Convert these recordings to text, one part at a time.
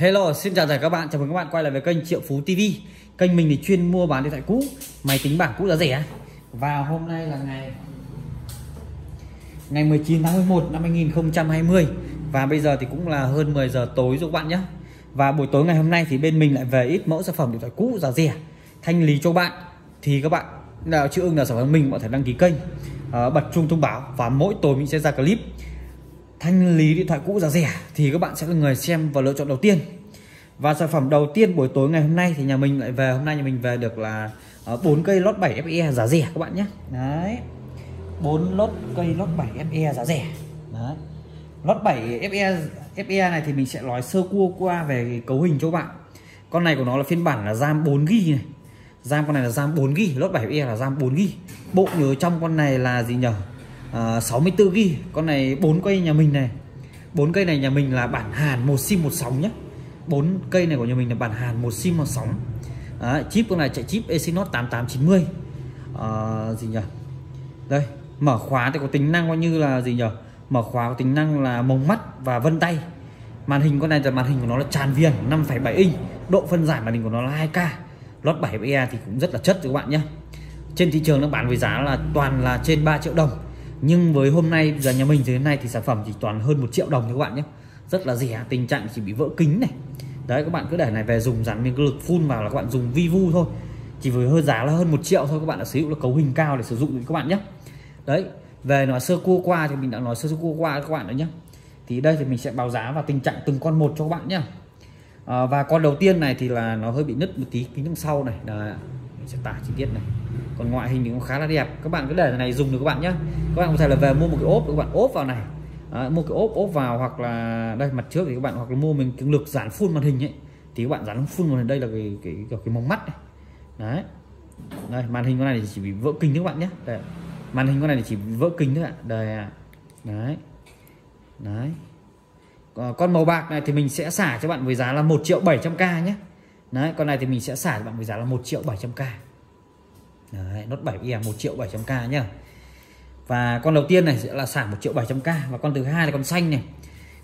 Hello, xin chào tất cả các bạn, chào mừng các bạn quay lại với kênh Triệu Phú TV Kênh mình thì chuyên mua bán điện thoại cũ, máy tính bảng cũ giá rẻ Và hôm nay là ngày Ngày 19 tháng 11 năm 2020 Và bây giờ thì cũng là hơn 10 giờ tối rồi các bạn nhé Và buổi tối ngày hôm nay thì bên mình lại về ít mẫu sản phẩm điện thoại cũ giá rẻ. Thanh lý cho bạn Thì các bạn nào chưa ưng là sản phẩm mình có thể đăng ký kênh. Uh, Bật chuông thông báo và mỗi tối mình sẽ ra clip thanh lý điện thoại cũ giá rẻ thì các bạn sẽ là người xem và lựa chọn đầu tiên. Và sản phẩm đầu tiên buổi tối ngày hôm nay thì nhà mình lại về hôm nay nhà mình về được là ờ, bốn cây lót 7 FE giá rẻ các bạn nhé. Đấy. Bốn lót cây lót 7 FE giá rẻ. Đấy. Lót 7 FE FE này thì mình sẽ nói sơ cua qua về cấu hình cho các bạn. Con này của nó là phiên bản là RAM 4 g này. RAM con này là RAM 4 g lót 7 FE là RAM 4 g bộ nhớ trong con này là gì nhỉ à, 64 GB con này bốn cây nhà mình này. Bốn cây này nhà mình là bản Hàn một sim một sóng nhé bốn cây này của nhà mình là bản Hàn một sim một sóng. À, chip con này chạy chip Exynos 8890 à, ờ, gì nhỉ đây mở khóa thì có tính năng coi như là gì nhỉ mở khóa có tính năng là mống mắt và vân tay. Màn hình con này là màn hình của nó là tràn viền 5,7 inch. Độ phân giải màn hình của nó là 2K lót 7 e thì cũng rất là chất các bạn nhé trên thị trường nó bán với giá là toàn là trên 3 triệu đồng nhưng với hôm nay giờ nhà mình thế này thì sản phẩm chỉ toàn hơn một triệu đồng thôi các bạn nhé. Rất là rẻ tình trạng chỉ bị vỡ kính này. Đấy các bạn cứ để này về dùng dán miếng lực phun vào là các bạn dùng vi vu thôi. Chỉ với hơi giá là hơn một triệu thôi các bạn đã sử dụng là cấu hình cao để sử dụng các bạn nhé. Đấy về nói sơ cua qua thì mình đã nói sơ cua qua các bạn rồi nhé. Thì đây thì mình sẽ báo giá và tình trạng từng con một cho các bạn nhé. À, và con đầu tiên này thì là nó hơi bị nứt một tí kính đằng sau này. Là mình sẽ tả chi tiết này còn ngoại hình thì cũng khá là đẹp. Các bạn cứ để này dùng được các bạn nhé các bạn có thể là về mua một cái ốp các bạn ốp vào này. À, mua cái ốp ốp vào hoặc là đây mặt trước thì các bạn hoặc là mua mình cái lực dán phun màn hình ấy. Thì các bạn dán phun màn hình đây là cái cái cái, cái mông mắt này. Đấy. Đây màn hình con này thì chỉ bị vỡ kính các bạn nhé đây. màn hình con này thì chỉ bị vỡ kính thôi ạ. Đây đấy. Đấy. Ờ, con màu bạc này thì mình sẽ xả cho bạn với giá là 1 triệu 700k nhé đấy con này thì mình sẽ xả cho bạn với giá là 1 triệu 700k Đấy, nốt 7 e 1 triệu 700k nhá. Và con đầu tiên này sẽ là sản 1 triệu 700k và con thứ hai là con xanh này.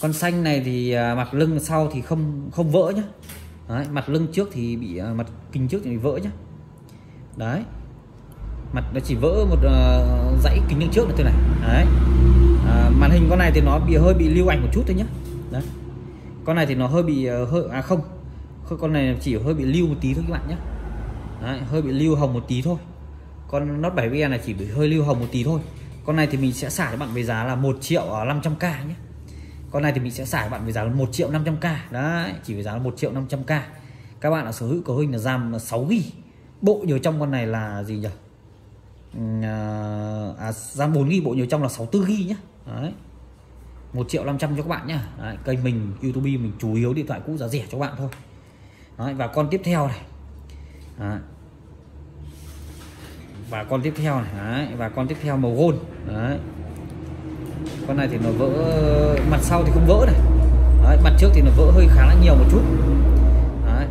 Con xanh này thì à, mặt lưng sau thì không không vỡ nhá. Đấy, mặt lưng trước thì bị à, mặt kính trước thì bị vỡ nhá. Đấy. Mặt nó chỉ vỡ một uh, dãy kính lưng trước thôi này. Đấy. À, màn hình con này thì nó bị hơi bị lưu ảnh một chút thôi nhá. Đấy. Con này thì nó hơi bị uh, hơi à không. Con này chỉ hơi bị lưu một tí thôi các bạn nhé Đấy, hơi bị lưu hồng một tí thôi con Note 7 VN này chỉ bị hơi lưu hồng một tí thôi. Con này thì mình sẽ xả cho bạn với giá là 1 triệu à, 500k nhé. Con này thì mình sẽ xả cho bạn với giá là 1 triệu 500k đấy chỉ với giá là 1 triệu 500k các bạn là sở hữu có hình là RAM 6 g bộ nhiều trong con này là gì nhỉ? À, RAM 4 g bộ nhiều trong là 64 g nhé. Đấy. 1 triệu 500 cho các bạn nhá đấy, kênh mình YouTube mình chủ yếu điện thoại cũ giá rẻ cho các bạn thôi. Đấy, và con tiếp theo này. Đấy và con tiếp theo này đấy, và con tiếp theo màu gold đấy. Con này thì nó vỡ mặt sau thì không vỡ này. Đấy, mặt trước thì nó vỡ hơi khá là nhiều một chút. Đấy.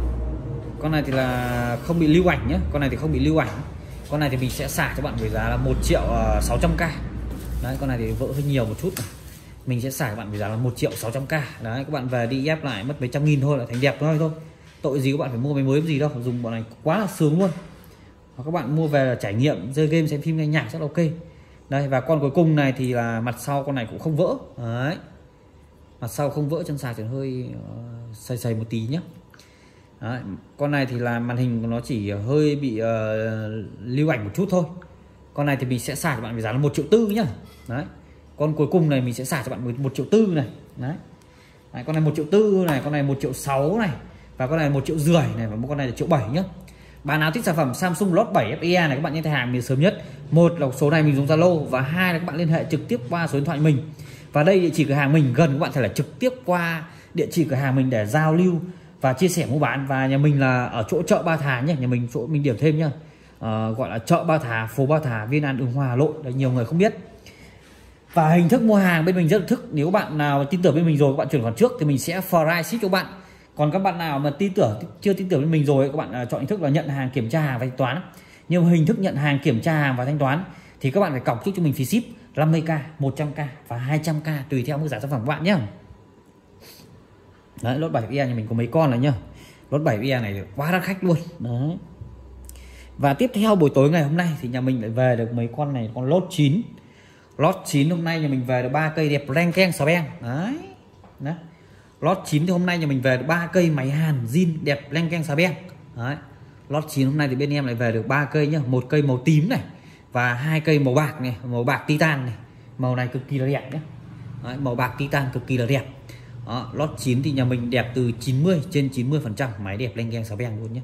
con này thì là không bị lưu ảnh nhé con này thì không bị lưu ảnh. Con này thì mình sẽ xả cho bạn với giá là 1 triệu ờ, 600k đấy con này thì vỡ hơi nhiều một chút này. mình sẽ xả bạn với giá là 1 triệu 600k đấy các bạn về đi ép lại mất mấy trăm nghìn thôi là thành đẹp thôi thôi. Tội gì các bạn phải mua máy mới gì đâu dùng bọn này quá là sướng luôn hoặc các bạn mua về là trải nghiệm chơi game xem phim nghe nhạc rất là ok. Đây và con cuối cùng này thì là mặt sau con này cũng không vỡ. Đấy. Mặt sau không vỡ chân sạc thì hơi ờ, uh, xây xây một tí nhé đấy. con này thì là màn hình của nó chỉ hơi bị uh, lưu ảnh một chút thôi. Con này thì mình sẽ xài cho bạn với giá là một triệu tư nhá. Đấy. Con cuối cùng này mình sẽ xài cho bạn một triệu tư này. Đấy. đấy con này một triệu tư này con này một triệu sáu này và con này một triệu rưỡi này và một con này là triệu bảy nhá bạn nào thích sản phẩm Samsung Note 7 FE này các bạn nhận thấy hàng mình sớm nhất. Một là số này mình dùng Zalo và hai là các bạn liên hệ trực tiếp qua số điện thoại mình. Và đây địa chỉ cửa hàng mình gần các bạn thể là trực tiếp qua địa chỉ cửa hàng mình để giao lưu và chia sẻ mua bán. Và nhà mình là ở chỗ chợ Ba Thà nhé nhà mình chỗ mình điểm thêm nhá. À, gọi là chợ Ba Thà phố Ba Thà Viên An Ứng Hòa Hà Nội. Đấy nhiều người không biết. Và hình thức mua hàng bên mình rất là thức. Nếu bạn nào tin tưởng bên mình rồi các bạn chuyển khoản trước thì mình sẽ free ship cho bạn còn các bạn nào mà tin tưởng, chưa tin tưởng với mình rồi, các bạn à, chọn hình thức là nhận hàng kiểm tra hàng và thanh toán. Nhưng hình thức nhận hàng kiểm tra hàng và thanh toán thì các bạn phải cọc trước cho mình phí ship 50k 100k và 200k tùy theo mức giá sản phẩm của bạn nhé đấy, lốt 7 e nhà mình có mấy con này nhá. Lốt 7 e này quá đắt khách luôn. Đấy. Và tiếp theo buổi tối ngày hôm nay thì nhà mình lại về được mấy con này, con lốt 9 lót 9 hôm nay nhà mình về được ba cây đẹp ren keng sò beng. Đấy. Đấy lót 9 thì hôm nay nhà mình về được ba cây máy hàn zin đẹp leng keng xà beng. Đấy. Lót 9 hôm nay thì bên em lại về được ba cây nhá. Một cây màu tím này và hai cây màu bạc này màu bạc titan này. Màu này cực kỳ là đẹp nhé đấy, màu bạc titan cực kỳ là đẹp. Đó, lót 9 thì nhà mình đẹp từ 90 trên 90 phần trăm. Máy đẹp leng keng xà beng luôn nhé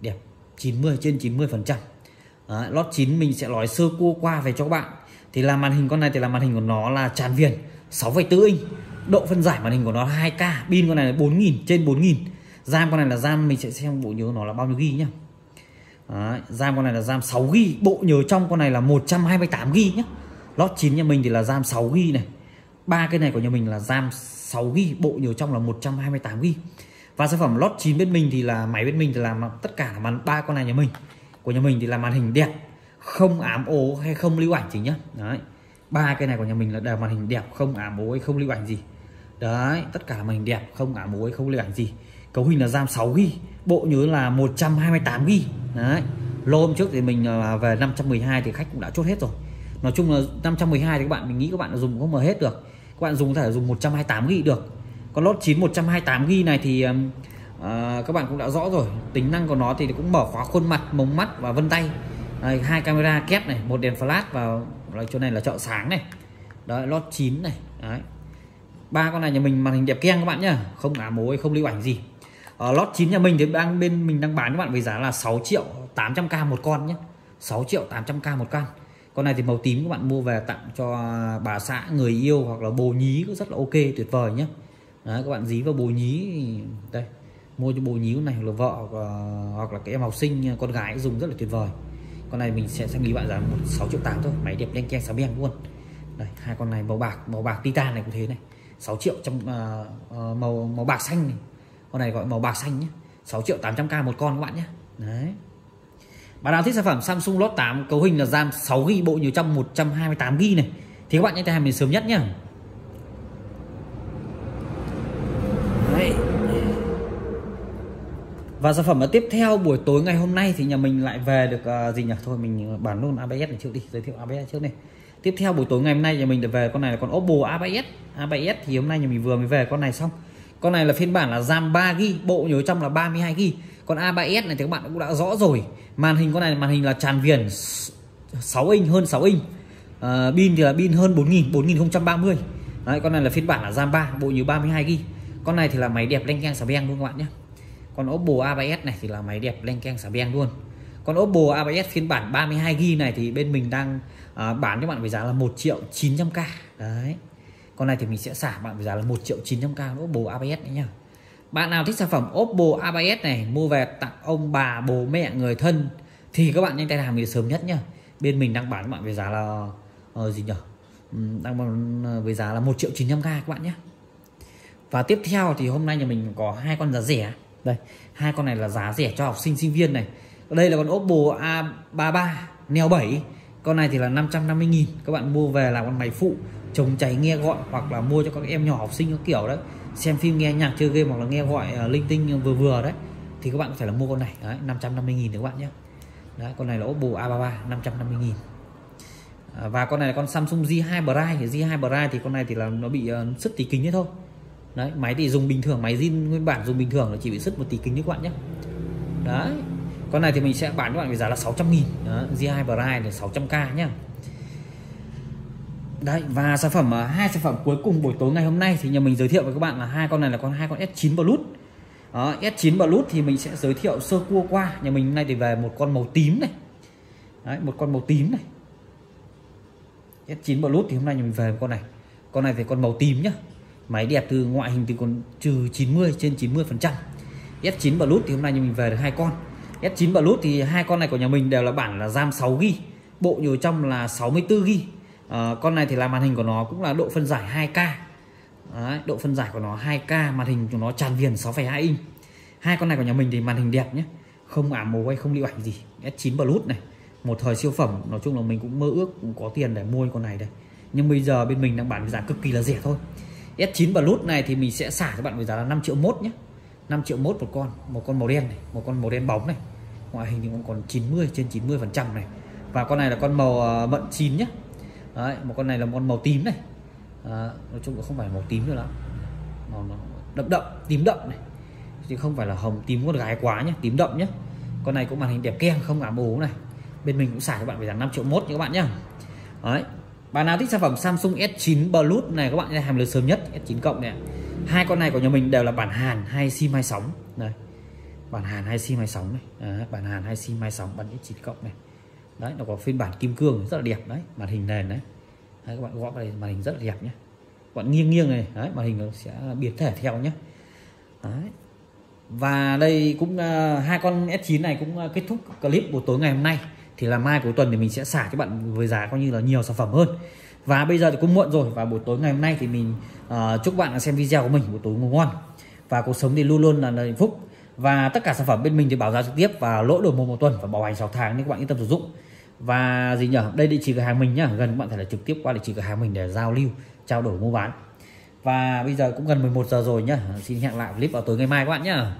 đẹp 90 trên 90 phần trăm. Lót 9 mình sẽ nói sơ cua qua về cho các bạn. Thì là màn hình con này thì là màn hình của nó là tràn viền 6,4 inch độ phân giải màn hình của nó là 2K pin con này là 4000 trên 4000 RAM con này là RAM mình sẽ xem bộ nhớ nó là bao nhiêu ghi nhá. Đấy, RAM con này là RAM 6 g bộ nhớ trong con này là 128 g nhá. Lót 9 nhà mình thì là RAM 6 g này. Ba cái này của nhà mình là RAM 6 g bộ nhớ trong là 128 g và sản phẩm lót 9 bên mình thì là máy bên mình thì làm tất cả là màn ba con này nhà mình. Của nhà mình thì là màn hình đẹp không ám ố hay không lưu ảnh chỉ nhá. Đấy ba cái này của nhà mình là đều màn hình đẹp không ám ố hay không lưu ảnh gì đấy tất cả là màn hình đẹp không ngả mối không lưu ảnh gì. Cấu hình là RAM 6 g bộ nhớ là 128 g đấy lô hôm trước thì mình à, về 512 thì khách cũng đã chốt hết rồi. Nói chung là 512 thì các bạn mình nghĩ các bạn dùng không mở hết được. Các bạn dùng có thể dùng 128 g được. Còn lốt 9 128 g này thì à, các bạn cũng đã rõ rồi. Tính năng của nó thì cũng mở khóa khuôn mặt mống mắt và vân tay. Đây, hai camera kép này một đèn flash vào là chỗ này là chợ sáng này. Đấy lót 9 này. Đấy ba con này nhà mình màn hình đẹp keng các bạn nhá. Không ả mối không lưu ảnh gì. Ở lót 9 nhà mình thì đang bên mình đang bán các bạn với giá là 6 triệu 800k một con nhé 6 triệu 800k một con. Con này thì màu tím các bạn mua về tặng cho bà xã người yêu hoặc là bồ nhí cũng rất là ok tuyệt vời nhé Đấy, các bạn dí vào bồ nhí đây mua cho bồ nhí này hoặc là vợ hoặc là, hoặc là cái em học sinh con gái dùng rất là tuyệt vời. Con này mình sẽ sang ý bạn giá một sáu triệu tám thôi máy đẹp đen keng sáng beng luôn. Đây hai con này màu bạc màu bạc titan này cũng thế này. 6 triệu trong uh, uh, màu màu bạc xanh này. Con này gọi màu bạc xanh nhé. 6 triệu 800k một con các bạn nhé. Đấy. Bạn nào thích sản phẩm Samsung Note 8 cấu hình là RAM 6GB bộ nhớ trong 128GB này thì các bạn nhanh tay hàng mình sớm nhất nhé. Và sản phẩm tiếp theo buổi tối ngày hôm nay thì nhà mình lại về được uh, gì nhỉ? Thôi mình bản luôn ABS này trước đi giới thiệu ABS trước này tiếp theo buổi tối ngày hôm nay nhà mình được về. Con này là con Oppo A7s A7s thì hôm nay nhà mình vừa mới về. Con này xong. Con này là phiên bản là RAM 3GB bộ nhớ trong là 32GB còn A7s này thì các bạn cũng đã rõ rồi. Màn hình con này màn hình là tràn viền 6 inch hơn 6 inch. Uh, pin thì là pin hơn 4000 4030 Đấy, con này là phiên bản là RAM 3 bộ nhớ 32GB con này thì là máy đẹp lanh keng xà beng luôn các bạn nhé. Còn Oppo A7s này thì là máy đẹp len keng xà beng luôn. Còn Oppo A7s phiên bản 32GB này thì bên mình đang à, bán cho bạn với giá là 1 triệu 900k đấy. Con này thì mình sẽ xả bạn với giá là 1 triệu 900k Oppo ABS đấy nhá. Bạn nào thích sản phẩm Oppo ABS này mua về tặng ông bà bố mẹ người thân thì các bạn nhanh tay làm mình sớm nhất nhá. Bên mình đang bán bạn với giá là uh, gì nhỉ ừ, đang bán ờ, với giá là 1 triệu 900k các bạn nhé và tiếp theo thì hôm nay nhà mình có hai con giá rẻ. Đây hai con này là giá rẻ cho học sinh sinh viên này. Đây là con Oppo A33 Neo 7 con này thì là 550 nghìn các bạn mua về là con máy phụ chống cháy nghe gọi hoặc là mua cho các em nhỏ học sinh có kiểu đấy. Xem phim nghe nhạc chơi game hoặc là nghe gọi uh, linh tinh vừa vừa đấy thì các bạn có thể là mua con này. Đấy 550 nghìn các bạn nhé. Đấy con này là Oppo A33 550 nghìn. À, và con này là con Samsung J2 Prime. J2 Prime thì con này thì là nó bị uh, sứt tí kính đấy thôi. Đấy máy thì dùng bình thường máy zin nguyên bản dùng bình thường là chỉ bị sứt một tí kính các bạn nhé. Đấy con này thì mình sẽ bán cho bạn với giá là 600 nghìn. Đó, G2 Prime là 600k nhá. Đấy và sản phẩm à, hai sản phẩm cuối cùng buổi tối ngày hôm nay thì nhà mình giới thiệu với các bạn là hai con này là con hai con S9 Plus. Đó, S9 Plus thì mình sẽ giới thiệu sơ cua qua. Nhà mình hôm nay thì về một con màu tím này. Đấy, một con màu tím này. S9 Plus thì hôm nay nhà mình về một con này. Con này thì con màu tím nhá. Máy đẹp từ ngoại hình thì còn trừ 90 trên 90 phần trăm. S9 Plus thì hôm nay nhà mình về được hai con. S9 Plus thì hai con này của nhà mình đều là bản là RAM 6 GB bộ nhiều trong là 64 GB à, con này thì là màn hình của nó cũng là độ phân giải 2K Đấy, độ phân giải của nó 2K màn hình của nó tràn viền 6,2 inch. Hai con này của nhà mình thì màn hình đẹp nhé không ảm màu hay không lưu ảnh gì. S9 Plus này một thời siêu phẩm nói chung là mình cũng mơ ước cũng có tiền để mua con này đây. Nhưng bây giờ bên mình đang bán giá cực kỳ là rẻ thôi. S9 Plus này thì mình sẽ xả cho bạn với giá là 5 triệu mốt nhé. 5 triệu mốt một con một con màu đen này một con màu đen bóng này. Ngoại hình thì cũng còn 90 trên 90 phần trăm này. Và con này là con màu ờ, mận chín nhé Đấy, một con này là một con màu tím này. À, nói chung cũng không phải màu tím nữa lắm. Màu nó đậm đậm tím đậm này. Chứ không phải là hồng tím con gái quá nhé tím đậm nhé con này cũng màn hình đẹp keng không ám ố này. Bên mình cũng xài cho bạn phải giá 5 triệu mốt nha các bạn nhé Đấy. bạn nào thích sản phẩm Samsung S9 Plus này các bạn sẽ hàm lượng sớm nhất S9 cộng này hai con này của nhà mình đều là bản Hàn hay sim hai sóng. Đây. Bản Hàn hay sim hai sóng này. À, bản Hàn hay sim hai sóng bản x9 cộng này. Đấy nó có phiên bản kim cương rất là đẹp đấy màn hình nền đấy, đấy các bạn gõ vào đây màn hình rất là đẹp nhé bạn nghiêng nghiêng này đấy màn hình nó sẽ biến thể theo nhé đấy. Và đây cũng uh, hai con S9 này cũng uh, kết thúc clip buổi tối ngày hôm nay. Thì là mai cuối tuần thì mình sẽ xả cho bạn với giá coi như là nhiều sản phẩm hơn và bây giờ thì cũng muộn rồi. Và buổi tối ngày hôm nay thì mình uh, chúc bạn xem video của mình buổi tối ngủ ngon. Và cuộc sống thì luôn luôn là hạnh phúc. Và tất cả sản phẩm bên mình thì bảo giá trực tiếp và lỗi đổi một một tuần và bảo hành 6 tháng nên các bạn yên tâm sử dụng. Và gì nhở đây địa chỉ cửa hàng mình nhá. Gần các bạn thể là trực tiếp qua địa chỉ cửa hàng mình để giao lưu trao đổi mua bán. Và bây giờ cũng gần 11 giờ rồi nhá. Xin hẹn lại clip vào tối ngày mai các bạn nhá.